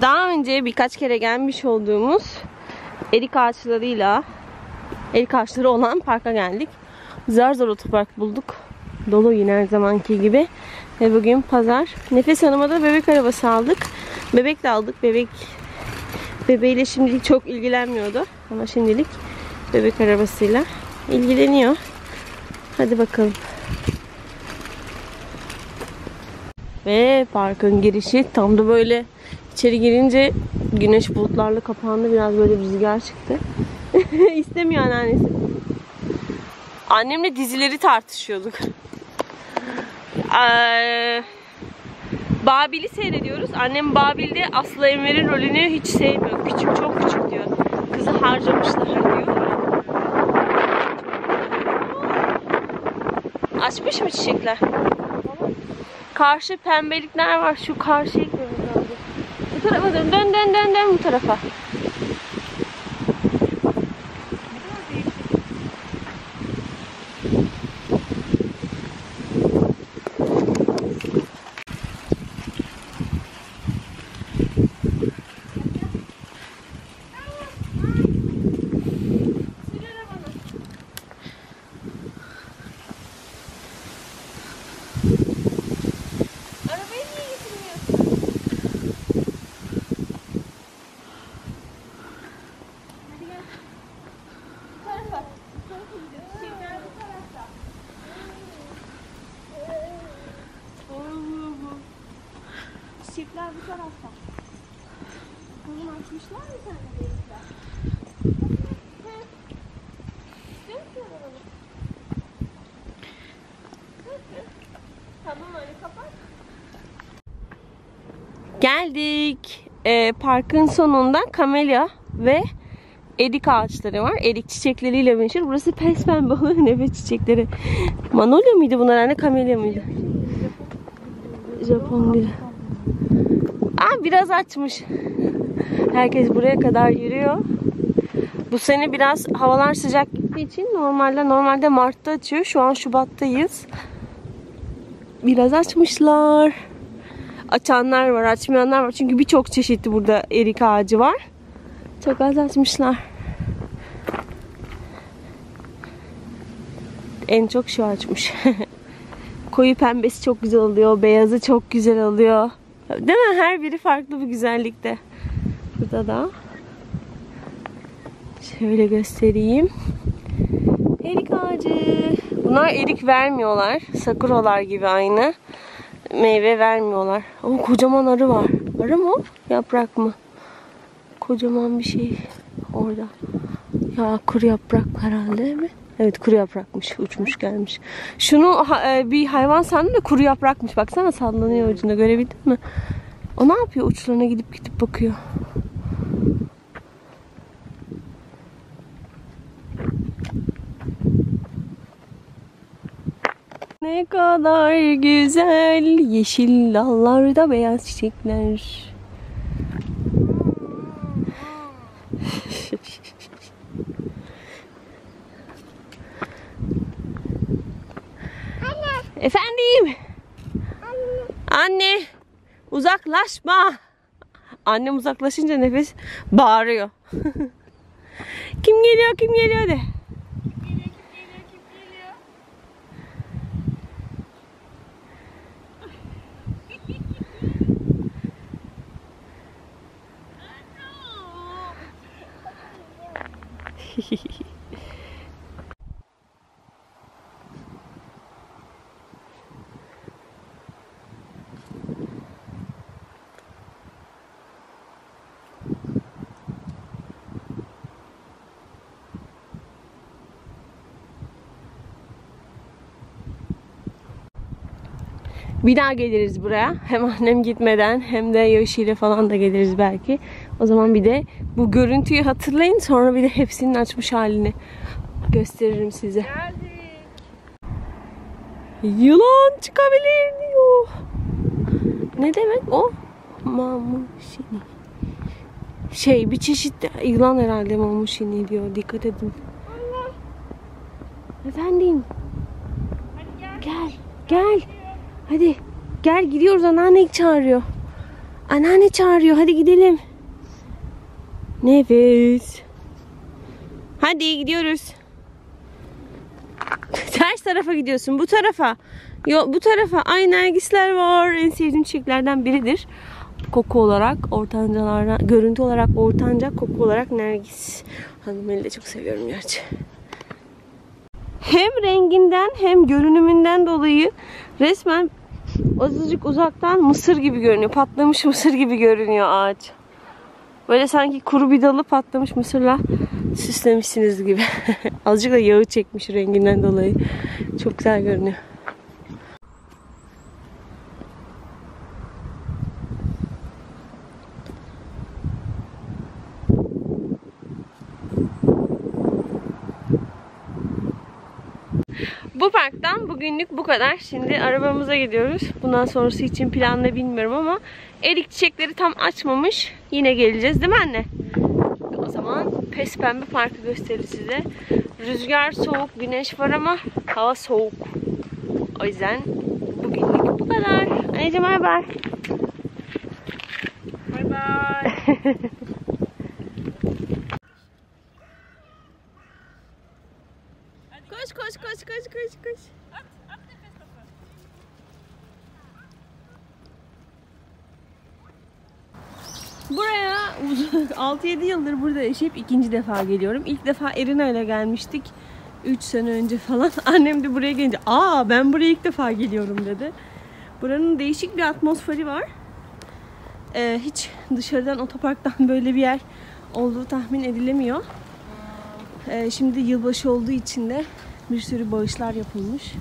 daha önce birkaç kere gelmiş olduğumuz erik ağaçlarıyla erik ağaçları olan parka geldik. Zar zor otopark bulduk. Dolu yine her zamanki gibi. Ve bugün pazar. Nefes Hanım'a da bebek arabası aldık. Bebek de aldık. Bebek bebeğiyle şimdilik çok ilgilenmiyordu. Ama şimdilik bebek arabasıyla ilgileniyor. Hadi bakalım. Ve parkın girişi tam da böyle içeri girince güneş bulutlarla kapandı. Biraz böyle rüzgar çıktı. İstemiyor anneannesi. Annemle dizileri tartışıyorduk. Ee, Babil'i seyrediyoruz. Annem Babil'de Aslı Enver'in rolünü hiç sevmiyor. Küçük, çok küçük diyor. Kızı harcamışlar diyor. Açmış mı çiçekler? Karşı pembelikler var. Şu karşıya. Bu tarafa dön. Dön dön dön dön bu tarafa. Arabayı niye getirmiyorsun? Hadi gel. Bu tarafa. Bu tarafa gidiyoruz. Çiçekler bu tarafta. Çiçekler bu tarafta. Bakalım açmışlar mı sen de renkler? Dön şu arabanı. Tamam öyle kapat. Geldik. Ee, parkın sonunda kamelya ve erik ağaçları var. Erik çiçekleriyle meşhur. Burası pes pembe olan nefes çiçekleri. Manolya mıydı bunlar? Hani kamelya mıydı? Japon gülü. Aa biraz açmış. Herkes buraya kadar yürüyor. Bu sene biraz havalar sıcak gittiği için normalde normalde Mart'ta açıyor. Şu an Şubat'tayız. Biraz açmışlar. Açanlar var, açmayanlar var. Çünkü birçok çeşitli burada erik ağacı var. Çok az açmışlar. En çok şu açmış. Koyu pembesi çok güzel oluyor. Beyazı çok güzel oluyor. Değil mi? Her biri farklı bir güzellikte. Burada da şöyle göstereyim. Erik ağacı. Bunlar erik vermiyorlar. Sakuralar gibi aynı. Meyve vermiyorlar. O kocaman arı var. Arı mı? Yaprak mı? Kocaman bir şey orada. Ya kuru yaprak herhalde değil mi? Evet kuru yaprakmış. Uçmuş gelmiş. Şunu e, bir hayvan sandım da kuru yaprakmış. Baksana sallanıyor ucunda. Görebildin mi? O ne yapıyor? Uçlarına gidip gidip bakıyor. Ne kadar güzel yeşil dallarda beyaz çiçekler. Efendim? Anne. Uzaklaşma. Annem uzaklaşınca nefes bağırıyor. kim geliyor kim geliyor de. Bir daha geliriz buraya. Hem annem gitmeden hem de Yoshi ile falan da geliriz belki. O zaman bir de bu görüntüyü hatırlayın. Sonra bir de hepsinin açmış halini gösteririm size. Yılan çıkabilir diyor. Ne demek o? Mamuşini. Şey bir çeşit yılan herhalde mamuşini diyor. Dikkat edin. Efendim. Gel. Gel. Hadi. Gel gidiyoruz anneanne çağırıyor. Anneanne çağırıyor. Hadi gidelim. Nefes. Hadi gidiyoruz. Ters tarafa gidiyorsun. Bu tarafa. Yo, bu tarafa. Ay nergisler var. En sevdiğim çiçeklerden biridir. Koku olarak ortancalardan, görüntü olarak ortanca, koku olarak nergis. Hanımeli de çok seviyorum gerçi. Hem renginden hem görünümünden dolayı resmen azıcık uzaktan mısır gibi görünüyor. Patlamış mısır gibi görünüyor ağaç. Böyle sanki kuru bir dalı patlamış mısırla süslemişsiniz gibi. Azıcık da yağı çekmiş renginden dolayı. Çok güzel görünüyor. Bu parktan bugünlük bu kadar. Şimdi arabamıza gidiyoruz. Bundan sonrası için plan ne bilmiyorum ama erik çiçekleri tam açmamış. Yine geleceğiz değil mi anne? O zaman pes pembe parkı gösterir size. Rüzgar soğuk, güneş var ama hava soğuk. O yüzden bugünlük bu kadar. Anneciğim bay bay. Bay Koş koş koş koş koş koş. Buraya 6-7 yıldır burada yaşayıp ikinci defa geliyorum. İlk defa Erina ile gelmiştik. 3 sene önce falan. Annem de buraya gelince aa ben buraya ilk defa geliyorum dedi. Buranın değişik bir atmosferi var. Ee, hiç dışarıdan otoparktan böyle bir yer olduğu tahmin edilemiyor. Ee, şimdi yılbaşı olduğu için de bir sürü bağışlar yapılmış.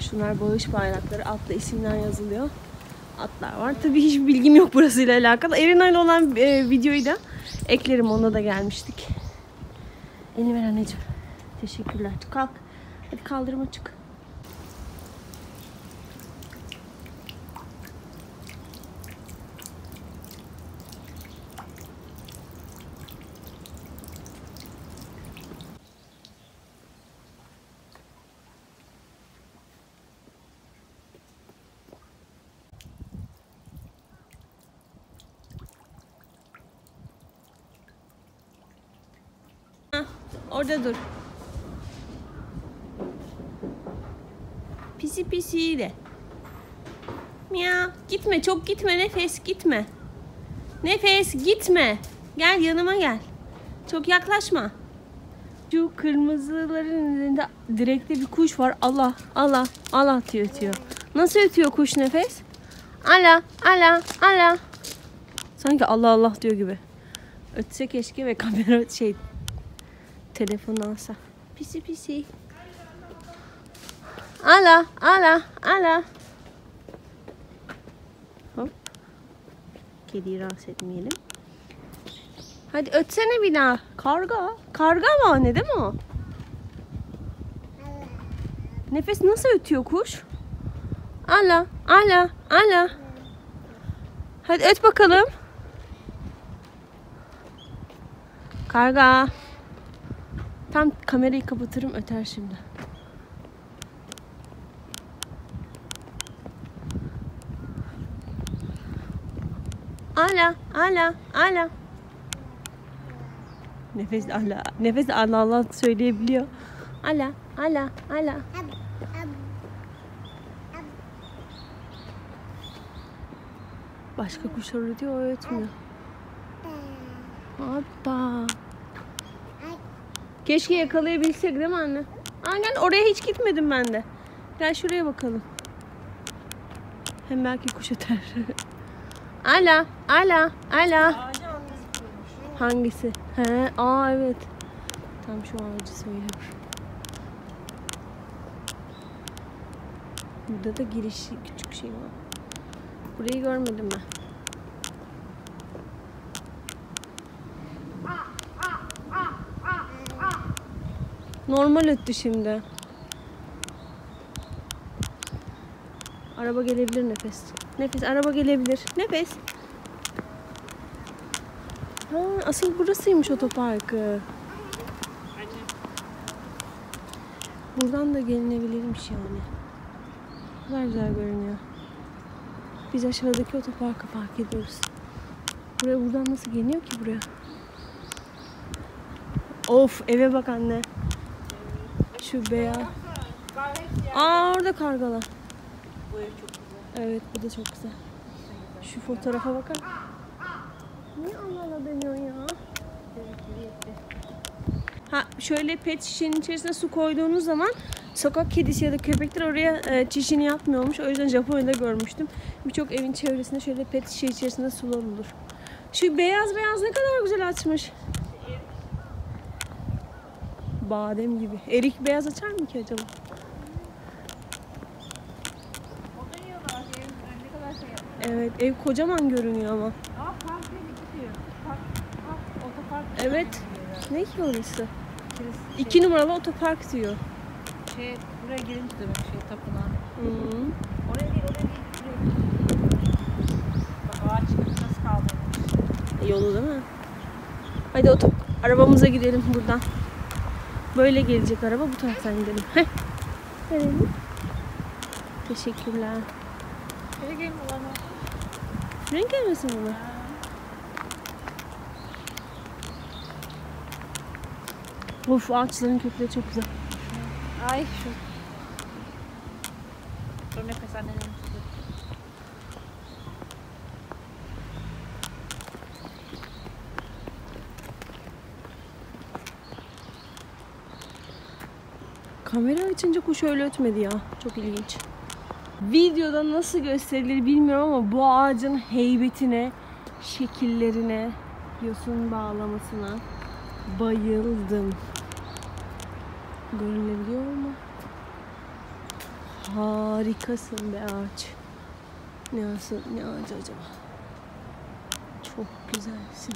Şunlar bağış bayrakları. Altta isimler yazılıyor. Atlar var. Tabii hiçbir bilgim yok burasıyla alakalı. Erina ile olan e, videoyu da eklerim. Ona da gelmiştik. Elini ver anneciğim. Teşekkürler. Kalk. Hadi kaldırıma çık. Orada dur. Pisi pisi de. Miyav. Gitme çok gitme nefes gitme. Nefes gitme. Gel yanıma gel. Çok yaklaşma. Şu kırmızıların üzerinde direkte bir kuş var. Allah Allah Allah diye ötüyor. Nasıl ötüyor kuş nefes? Ala ala ala. Sanki Allah Allah diyor gibi. Ötse keşke ve kamera şey telefonu alsa. Pisi pisi. Ala ala ala. Hop. Kediyi rahatsız etmeyelim. Hadi ötsene bir daha. Karga. Karga mı anne değil mi o? Nefes nasıl ötüyor kuş? Ala ala ala. Hadi öt bakalım. Karga. Tam kamerayı kapatırım öter şimdi. Ala, ala, ala. Nefes ala, nefes ala ala söyleyebiliyor. Ala, ala, ala. Başka kuşlar ötüyor, o ötmüyor. Keşke yakalayabilsek değil mi anne? Gel oraya hiç gitmedim ben de. Gel şuraya bakalım. Hem belki kuş öter. ala, ala, ala. Hangisi? He, aa evet. Tam şu ağacı söylüyor. Burada da girişi küçük şey var. Burayı görmedim ben. Normal öttü şimdi. Araba gelebilir nefes. Nefes araba gelebilir. Nefes. Ha, asıl burasıymış otoparkı. Buradan da gelinebilirmiş yani. Kadar güzel görünüyor. Biz aşağıdaki otoparka park ediyoruz. Buraya buradan nasıl geliyor ki buraya? Of eve bak anne. Şu beyaz. Aa orada kargalar. Bu ev çok güzel. Evet bu da çok güzel. Şu fotoğrafa bakar. Niye Allah demiyorsun ya? Ha şöyle pet şişenin içerisine su koyduğunuz zaman sokak kedisi ya da köpekler oraya e, çişini yapmıyormuş. O yüzden Japonya'da görmüştüm. Birçok evin çevresinde şöyle pet şişe içerisinde sular olur. Şu beyaz beyaz ne kadar güzel açmış. Badem gibi. Erik beyaz açar mı ki acaba? Evet ev kocaman görünüyor ama. Aa park dedi gidiyor. Park, park, otopark. Evet. Ne ki orası? İki numaralı otopark diyor. Şey, buraya girince demek şey tapınağı. Hı. Oraya değil, oraya değil. Buraya değil. Bak ağaç nasıl kaldırmış. Yolu değil mi? Hadi oto arabamıza gidelim buradan. Böyle gelecek araba bu taraftan gidelim. Heh. Verelim. Teşekkürler. Şöyle gelin o. Renk gelmesin buna. Of ağaçların kökleri çok güzel. Ay şu. Dur nefes annenin Kamera açınca kuş öyle ötmedi ya. Çok ilginç. Videoda nasıl gösterilir bilmiyorum ama bu ağacın heybetine, şekillerine, yosun bağlamasına bayıldım. Görünebiliyor mu? Harikasın be ağaç. Ne ağacı, ne ağacı acaba? Çok güzelsin.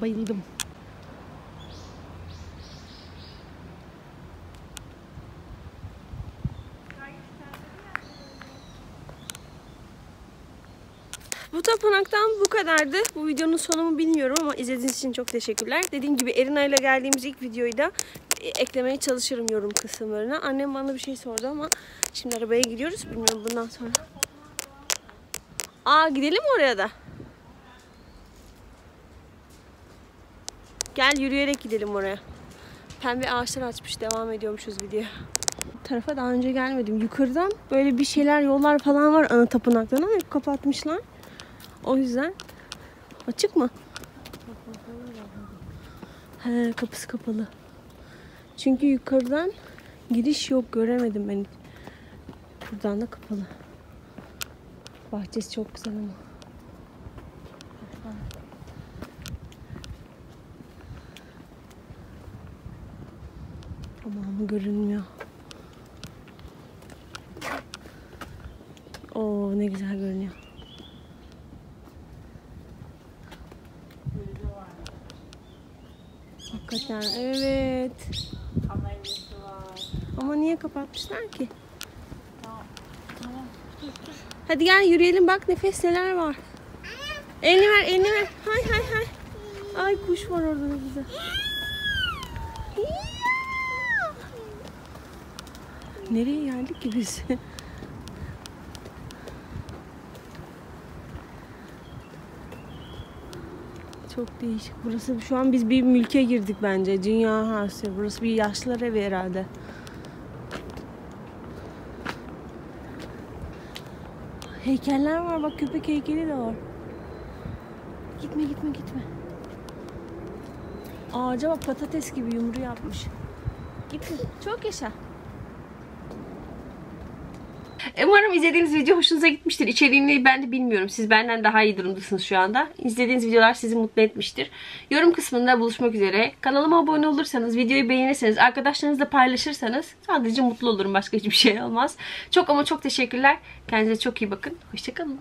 Bayıldım. Bu tapınaktan bu kadardı. Bu videonun sonu mu bilmiyorum ama izlediğiniz için çok teşekkürler. Dediğim gibi Erina ile geldiğimiz ilk videoyu da e, eklemeye çalışırım yorum kısımlarına. Annem bana bir şey sordu ama şimdi arabaya gidiyoruz. Bilmiyorum bundan sonra. Aa gidelim oraya da? Gel yürüyerek gidelim oraya. Pembe ağaçlar açmış. Devam ediyormuşuz videoya. Bu tarafa daha önce gelmedim. Yukarıdan böyle bir şeyler yollar falan var ana tapınaktan ama kapatmışlar. O yüzden açık mı? He, kapısı kapalı. Çünkü yukarıdan giriş yok göremedim ben. Buradan da kapalı. Bahçesi çok güzel ama. Tamamı görünmüyor. Oo ne güzel görünüyor. Hakikaten evet. Ama niye kapatmışlar ki? Hadi gel yürüyelim bak nefes neler var. Elini ver elini ver. Hay hay hay. Ay kuş var orada güzel. Nereye geldik ki biz? Çok değişik. Burası şu an biz bir mülke girdik bence. Dünya harsı. Burası bir yaşlılar evi herhalde. Heykeller var bak köpek heykeli de var. Gitme gitme gitme. Ağaca bak patates gibi yumru yapmış. Gitme. Çok yaşa. Umarım izlediğiniz video hoşunuza gitmiştir. İçeriğini ben de bilmiyorum. Siz benden daha iyi durumdasınız şu anda. İzlediğiniz videolar sizi mutlu etmiştir. Yorum kısmında buluşmak üzere. Kanalıma abone olursanız, videoyu beğenirseniz, arkadaşlarınızla paylaşırsanız sadece mutlu olurum. Başka hiçbir şey olmaz. Çok ama çok teşekkürler. Kendinize çok iyi bakın. Hoşçakalın.